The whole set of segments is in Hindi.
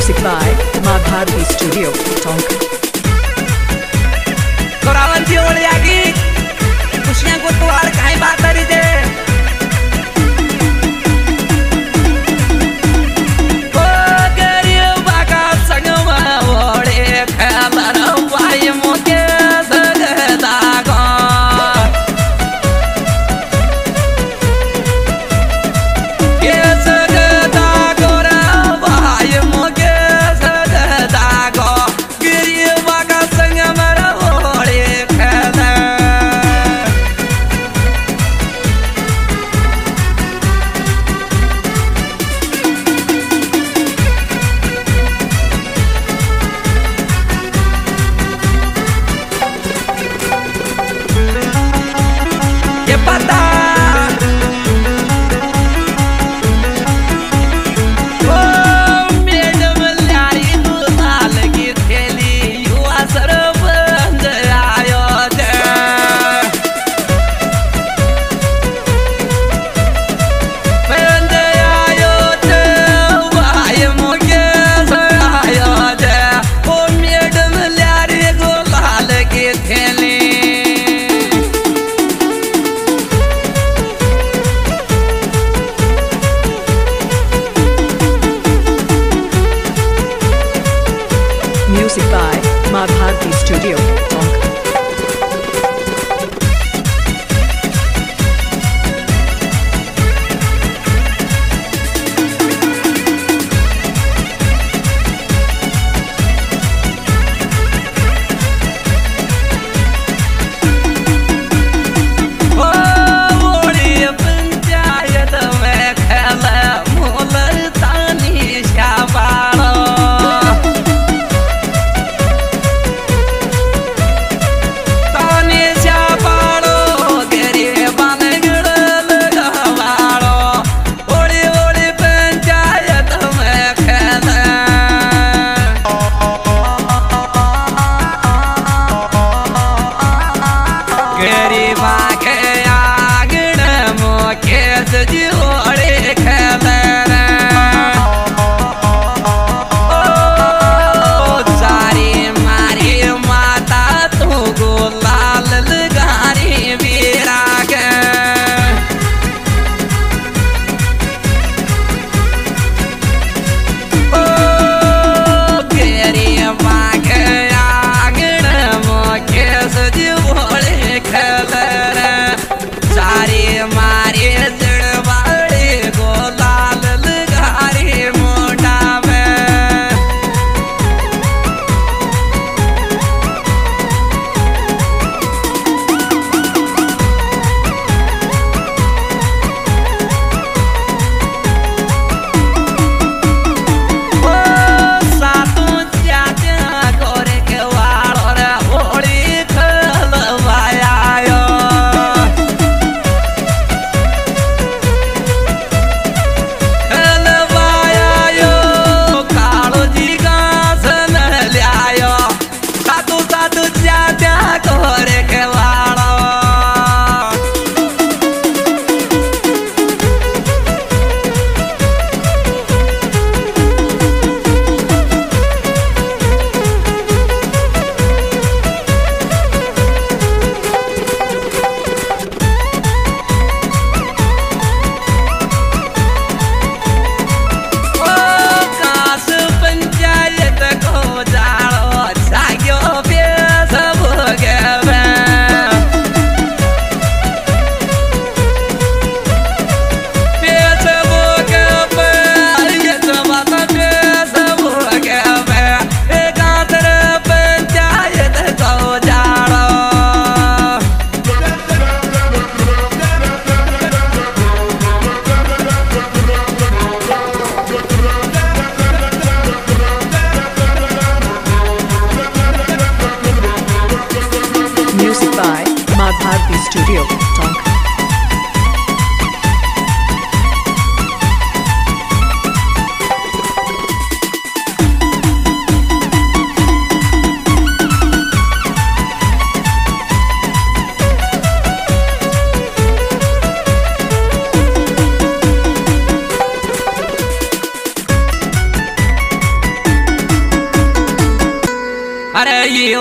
म्यूज़िक बाय माँ भारती स्टूडियो चौंक खुशियाँ को तुहार कहीं बात रही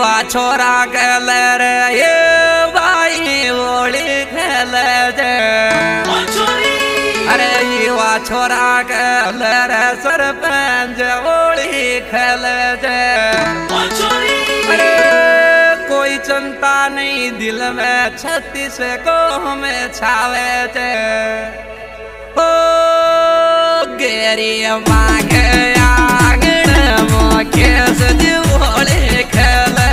वा छोरा गल रे, ये भाई ओली खेल जे अरे युवा छोरा गल रे सरपंच ओली खेल जे अरे कोई चिंता नहीं, दिल में छत्तीस को हमें छावे जे ओ, गेरी मांगे आगे मोके सजी होली खेले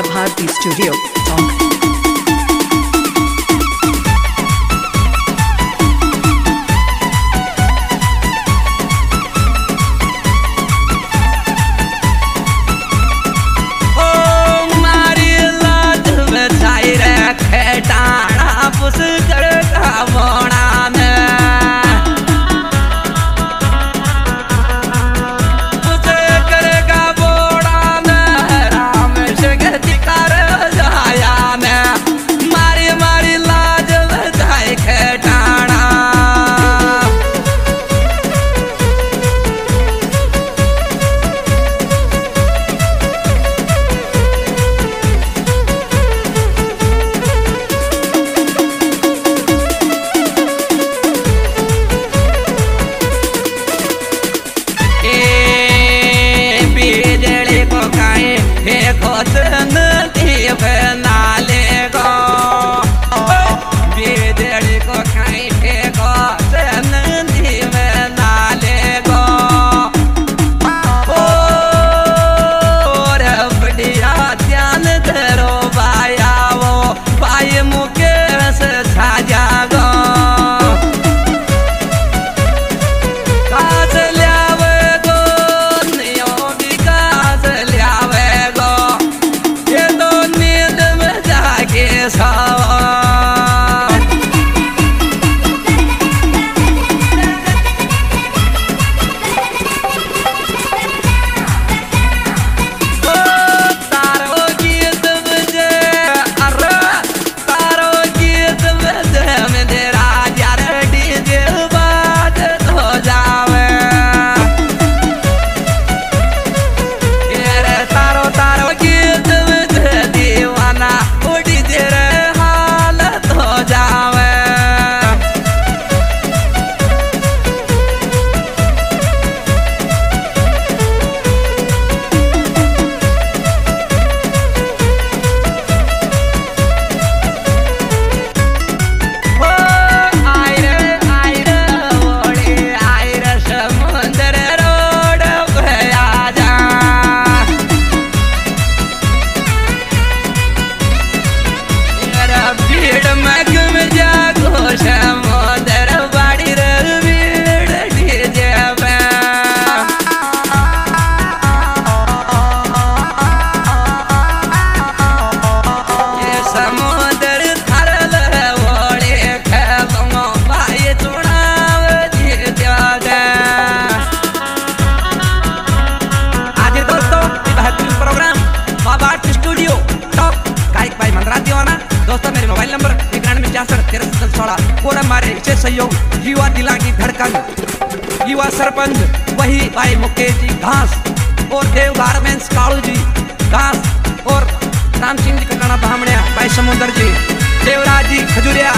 कला भारती स्टूडियो युवा सरपंच, वही भाई मुकेश जी, घास और देव गार्मेंट्स कालू जी, घास और राम सिंह जी का कणा भाई समुद्र जी, देवराज जी, खजुरिया